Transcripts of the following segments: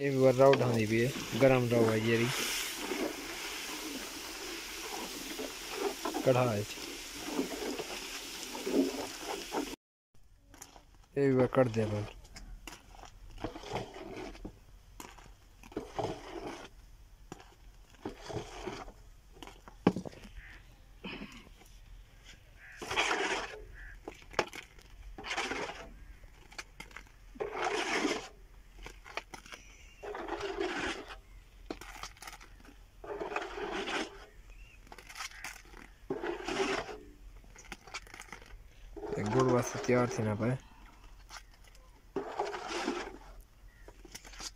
ਇਹ ਵੀ ਰਾਉ ਢਾਂਦੀ ਵੀ ਹੈ ਗਰਮ ਰਾਉ ਹੈ ਜਿਹੜੀ ਕੜਾ ਹੈ ਇਹ ਵੀ ਕੱਢ ਦੇ ਬਲ વસતિયાર્થીના तैयार थी ना पाए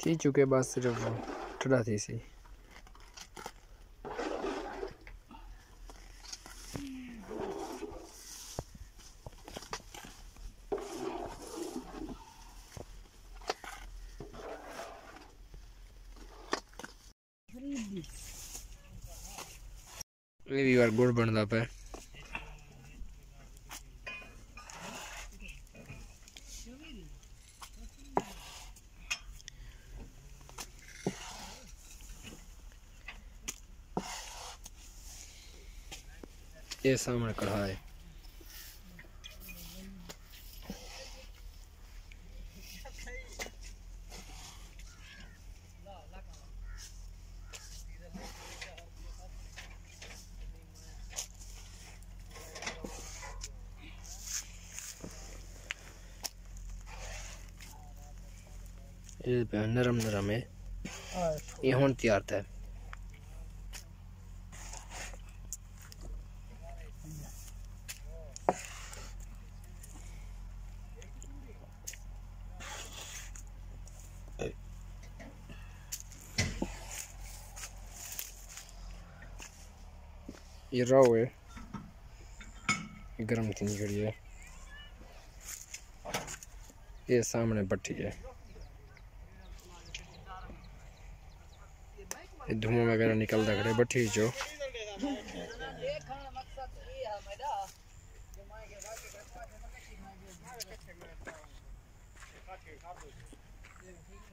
थी चुके बाद सिर्फ़ ठंडा थी सी गुड़ बनता पे ये सामने है। ये पे नरम नरम है ये हूँ तैयार था। ये राव है गर्म थी निकली है ये सामने भट्टी है ये धुआँ वगैरह निकलता खड़े भट्टी जो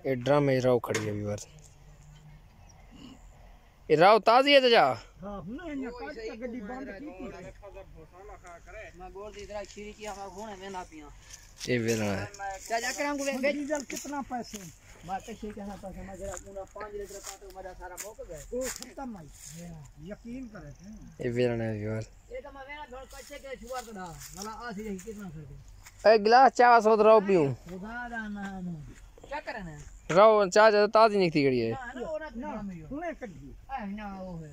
ये ड्रम राव खड़ी है व्यूअर ये राव ताजी है तो जा हाँ हमने यहाँ काट के गड्डी बंद की थी मैं गोल दी तरह खीरी की हमारा घोड़े में ना पिया ये वेलना है क्या जाकर हमको वे डीजल कितना पैसे मैं तो ठीक है ना पैसे मैं जरा पूरा 5 लीटर का तो मेरा सारा मोक गए ओ खत्म आई यकीन करे ये वेलना है व्यूअर ये तो मैं वेना घर कच्चे के छुआ तो ना मला आ सी कितना कर ए गिलास चाह सो राव पीऊं खुदा दा नाम क्या करे राव चाह ताजी निकली खड़ी है ना ना सुने कड्डी ना वो है।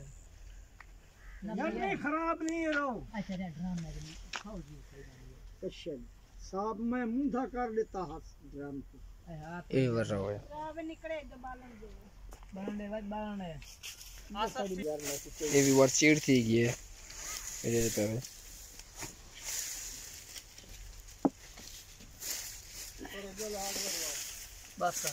यार नहीं खराब नहीं है रहो। अच्छा ड्राम में खाओ जी अच्छा साहब मैं मुंधा कर लेता हाथ ड्राम को। ए वर राव है। अब निकले जो बालन दे। बालन दे बाद बालन है। ये भी वर चीड़ थी है। मेरे पे में बस कर